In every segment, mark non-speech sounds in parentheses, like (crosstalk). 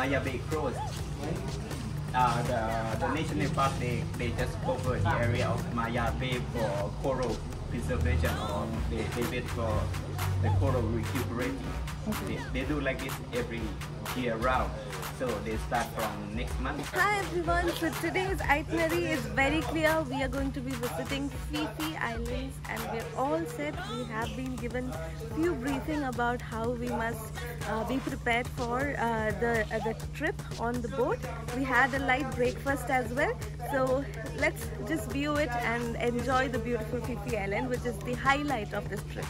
Maya Bay closed. Uh, the, the national park they, they just cover the area of Maya Bay for coral preservation or they, they wait for the coral recuperating. They, they do like this every year round. So they start from next month. Hi everyone, so today's itinerary is very clear. We are going to be visiting Phi Islands and we're all set. We have been given few briefing about how we must uh, be prepared for uh, the, uh, the trip on the boat. We had a light breakfast as well. So let's just view it and enjoy the beautiful Phi Island which is the highlight of this trip.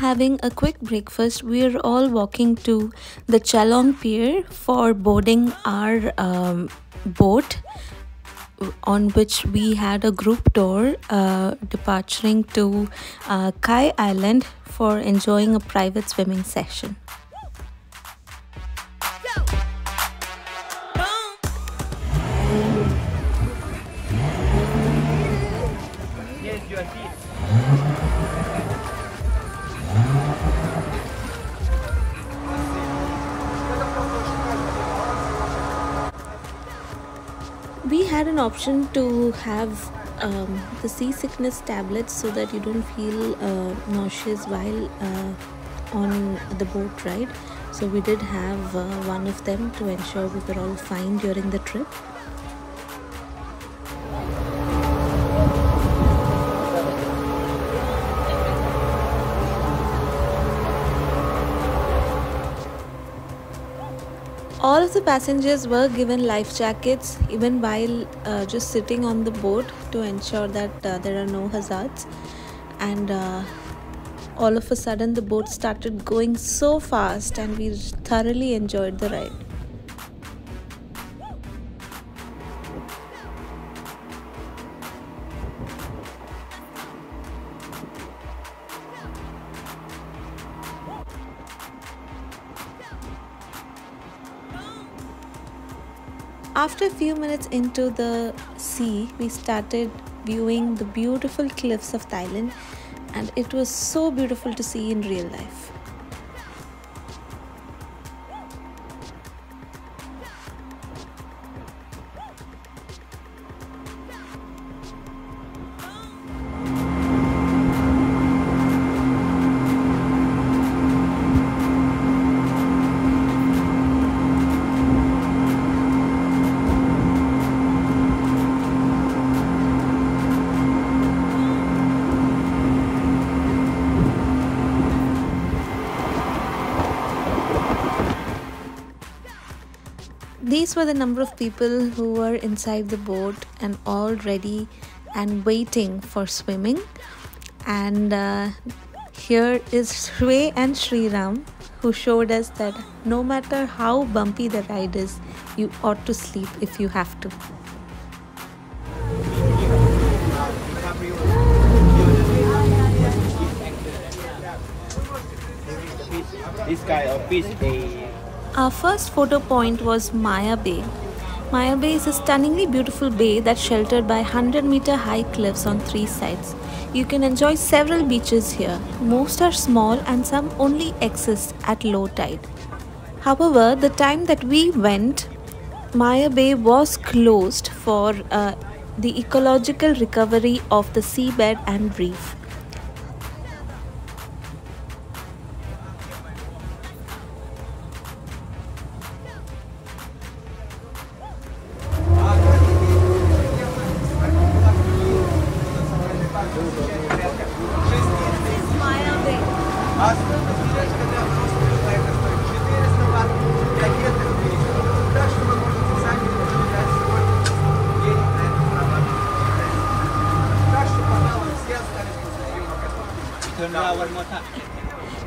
Having a quick breakfast, we are all walking to the Chalong Pier for boarding our um, boat on which we had a group tour uh, departing to uh, Kai Island for enjoying a private swimming session. Yes, your seat. We had an option to have um, the seasickness tablets so that you don't feel uh, nauseous while uh, on the boat ride so we did have uh, one of them to ensure we were all fine during the trip the passengers were given life jackets even while uh, just sitting on the boat to ensure that uh, there are no hazards. And uh, all of a sudden the boat started going so fast and we thoroughly enjoyed the ride After a few minutes into the sea, we started viewing the beautiful cliffs of Thailand, and it was so beautiful to see in real life. These were the number of people who were inside the boat and all ready and waiting for swimming. And uh, here is Shwe and Sriram who showed us that no matter how bumpy the ride is, you ought to sleep if you have to. This guy of fish, they Our first photo point was Maya Bay. Maya Bay is a stunningly beautiful bay that's sheltered by 100 meter high cliffs on three sides. You can enjoy several beaches here. Most are small and some only exist at low tide. However, the time that we went, Maya Bay was closed for uh, the ecological recovery of the seabed and reef.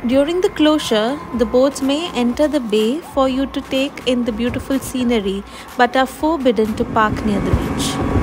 During the closure, the boats may enter the bay for you to take in the beautiful scenery but are forbidden to park near the beach.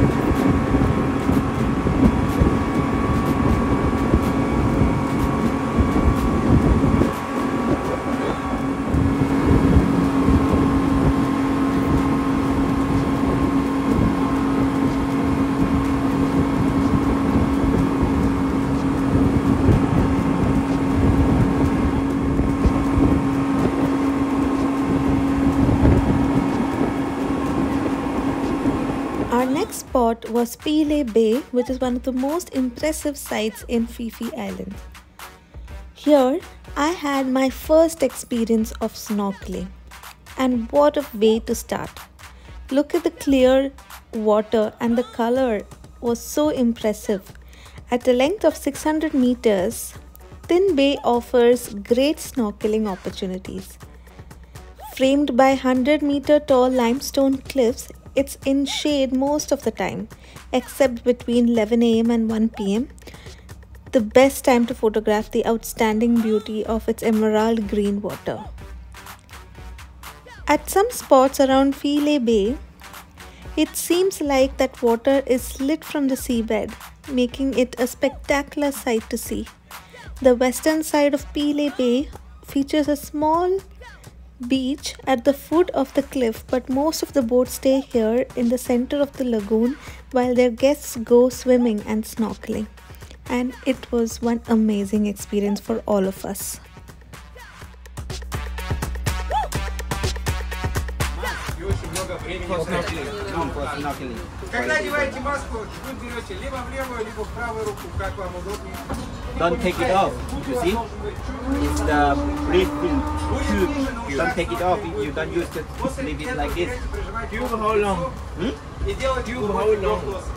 Our next spot was Pi Leh Bay, which is one of the most impressive sites in Phi Island. Here, I had my first experience of snorkeling. And what a way to start! Look at the clear water, and the color was so impressive. At a length of 600 meters, Thin Bay offers great snorkeling opportunities. Framed by 100 meter tall limestone cliffs, it's in shade most of the time, except between 11 am and 1 pm. The best time to photograph the outstanding beauty of its emerald green water. At some spots around Pi Leh Bay, it seems like that water is lit from the seabed, making it a spectacular sight to see. The western side of Pi Leh Bay features a small beach at the foot of the cliff, but most of the boats stay here in the center of the lagoon while their guests go swimming and snorkeling. And it was one amazing experience for all of us. For snorkeling. No, for snorkeling. Когда одеваете маску, вы берете либо в левую, либо в правую руку, как вам удобнее. Don't take it off. You see? It's the breathing tube. Don't take it off. You don't use it. Leave it like this. Tube how long? Hmm? И делайте Tube воздух how long? вдох носом.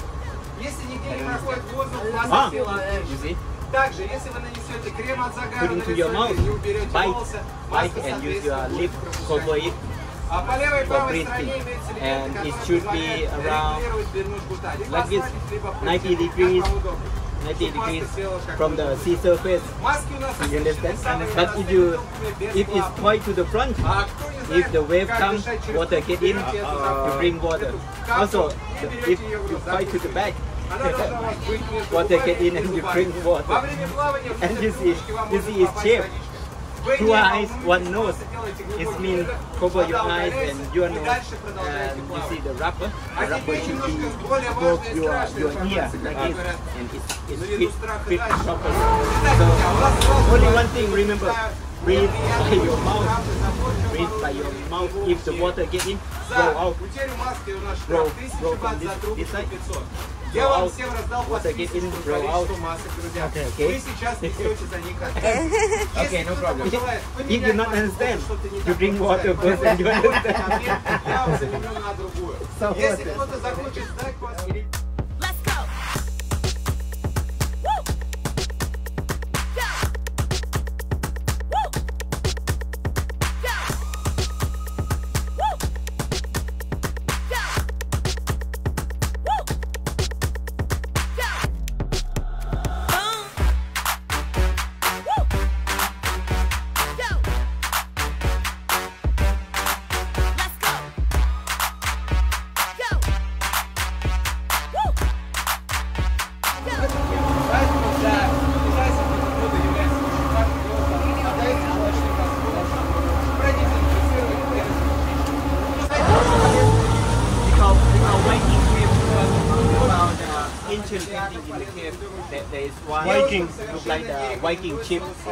Если нигде не проходит воздух, Ah, маска you see? Также, если вы нанесете крем от загара Put на into your лицо mouth. и не уберете Bite, волосы, bite, маска and use your соответственно lip будет cover it. А по левой и for правой breathing. стороне имеются элементы, And it которые should be позволяют around регулировать длину жгута. Либо like this, ослабить, либо 90 подтянуть, degrees, как вам удобно. 90 degrees from the sea surface. You understand? But if you if it's quite to the front, if the wave comes, water get in, uh, you bring water. Also, if you fight to the back, (laughs) water get in and you drink water. And you see, you see it's cheap two eyes, one nose. It means cover your eyes and your nose. And you see the rubber. The rubber should be above your, your ear like this. And it, it fits properly. So only one thing remember. Breathe by your mouth. Breathe by your mouth. If the water get in, go out. Go, go from this, this side. Я вам всем раздал по списку количеству масок, друзья. Okay, okay. Вы сейчас несете за них ответ. Если ну кто-то пожелает поменять маску, что-то не так, я вам заменю на другую. Если кто-то захочет сдать вас...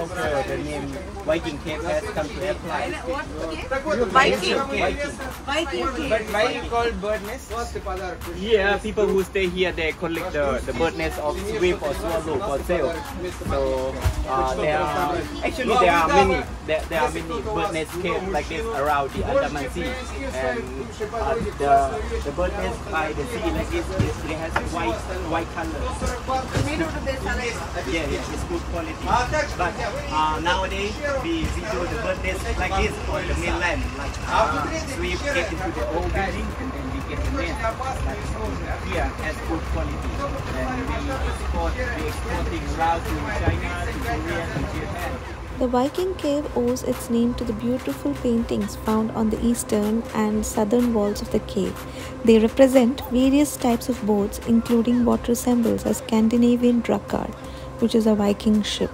ship. Okay. The name Viking cave has come to apply. Viking. Viking. Viking cave. But why you call bird nest? Yeah, people who stay here they collect the, the bird nest of swift or swallow for sale. So uh, there are actually there are many there, there are many bird nest caves like this around the Andaman Sea, and uh, the the bird nest by the sea like this it, it has white white color. Yeah, yeah, it's good quality. But uh, nowadays we we do the nest like this on the mainland, like uh, we get into the old building and then we get the nest. But here has good quality, and we export we exporting route to China, to Korea, to Japan. The Viking cave owes its name to the beautiful paintings found on the eastern and southern walls of the cave. They represent various types of boats, including what resembles a Scandinavian drakkar, which is a Viking ship.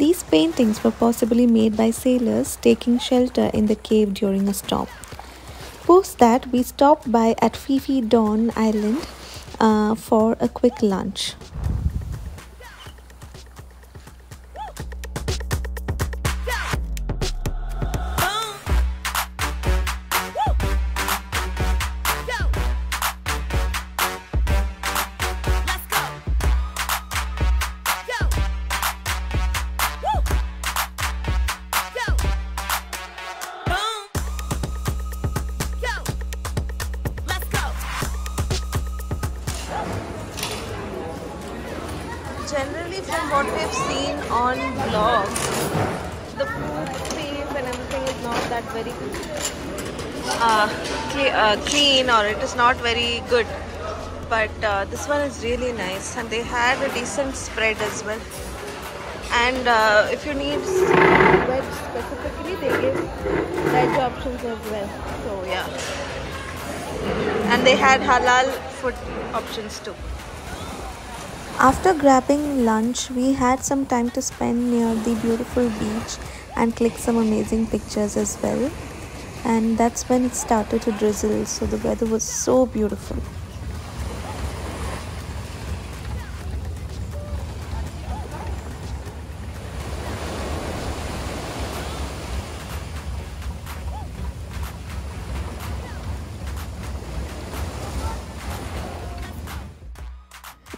These paintings were possibly made by sailors taking shelter in the cave during a storm. Post that, we stopped by at Phi Phi Don Island uh, for a quick lunch. Uh, cle- clean or it is not very good. But uh, this one is really nice and they had a decent spread as well. And uh, if you need veg specifically, they give veg options as well. So yeah. And they had halal food options too. After grabbing lunch, we had some time to spend near the beautiful beach and click some amazing pictures as well. And that's when it started to drizzle, so the weather was so beautiful.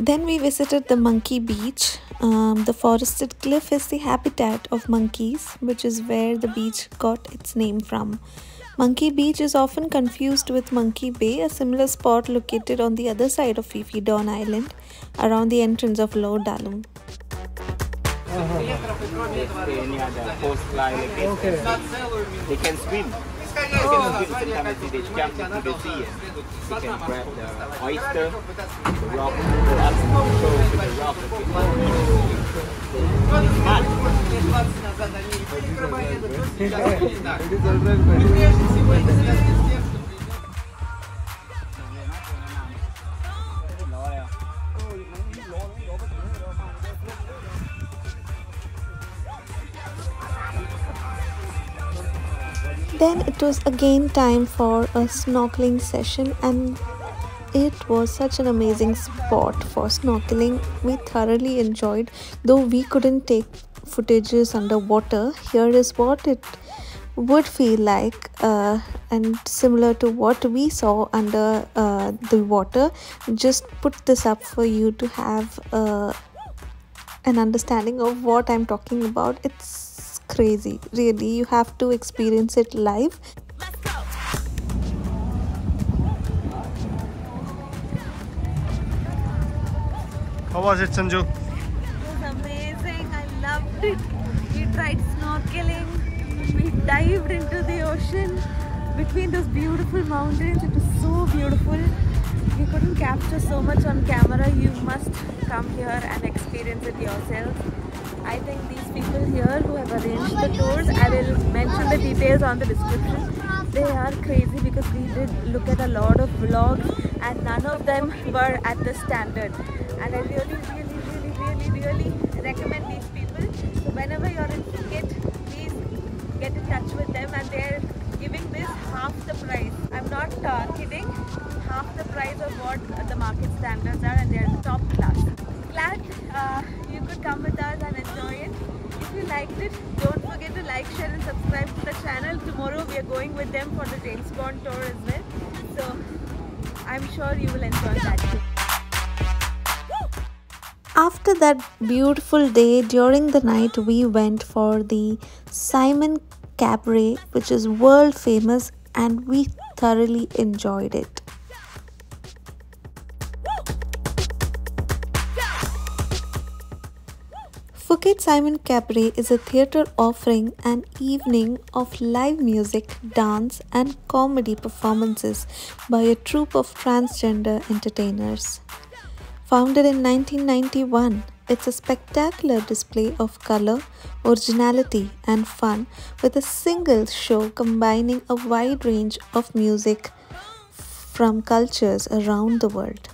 Then we visited the monkey beach. Um, the forested cliff is the habitat of monkeys, which is where the beach got its name from. Monkey Beach is often confused with Monkey Bay, a similar spot located on the other side of Phi Phi Don Island, around the entrance of Loh Dalum. They stay near the coastline like this. Okay. They can swim. They can swim. Sometimes they jump into the sea and they can grab the oyster, the rock, go up and go to the rock. It's fun. It was again time for a snorkeling session, and it was such an amazing spot for snorkeling. We thoroughly enjoyed, though we couldn't take footages underwater. Here is what it would feel like, uh, and similar to what we saw under uh, the water. Just put this up for you to have uh, an understanding of what I'm talking about. It's crazy, really. You have to experience it live. How was it, Sanju? It was amazing. I loved it. We tried snorkeling. We dived into the ocean between those beautiful mountains. It was so beautiful. We couldn't capture so much on camera. You must come here and experience it yourself. I think these people here who have arranged the tours, I will mention the details on the description. They are crazy because we did look at a lot of vlogs and none of them were at the standard. And I really, really, really, really, really recommend these people. So whenever you're in Phuket, please get in touch with them and they're giving this half the price. I'm not uh, kidding. Half the price of what the market standards are and they're top class. Glad uh, you could come with us and enjoy it. If you liked it, don't forget to like, share and subscribe to the channel. Tomorrow we are going with them for the James Bond tour as well. So I'm sure you will enjoy that too. After that beautiful day, during the night, we went for the Simon Cabaret, which is world famous, and we thoroughly enjoyed it. Phuket Simon Cabaret is a theatre offering an evening of live music, dance, and comedy performances by a troupe of transgender entertainers. Founded in 1991, it's a spectacular display of color, originality, and fun with a single show combining a wide range of music from cultures around the world.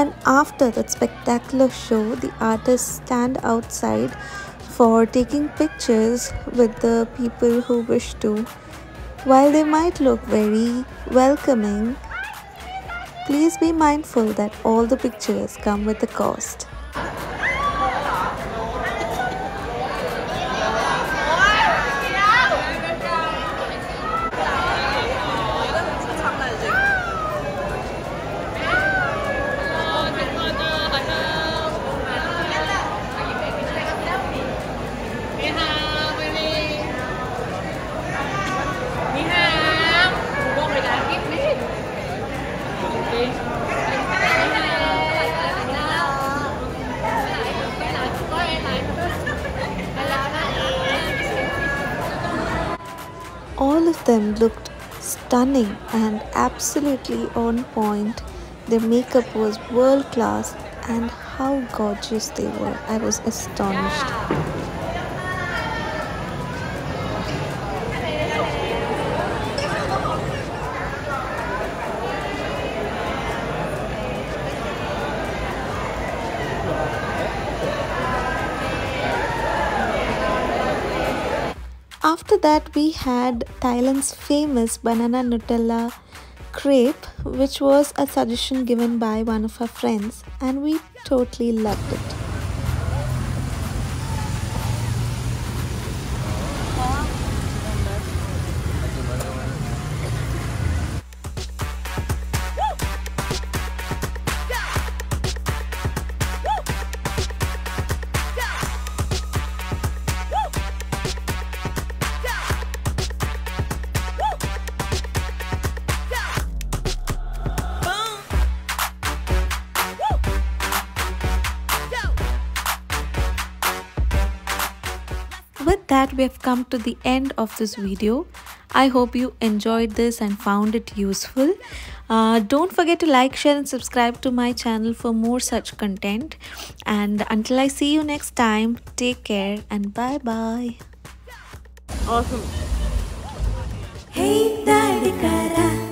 And after that spectacular show, the artists stand outside for taking pictures with the people who wish to. While they might look very welcoming, please be mindful that all the pictures come with a cost. Them looked stunning and absolutely on point. Their makeup was world class and how gorgeous they were. I was astonished. After that, we had Thailand's famous banana Nutella crepe, which was a suggestion given by one of our friends, and we totally loved it. That, we have come to the end of this video. I hope you enjoyed this and found it useful. Uh, don't forget to like, share, and subscribe to my channel for more such content. And until I see you next time, take care and bye bye. Awesome. Hey, Daddy Kara.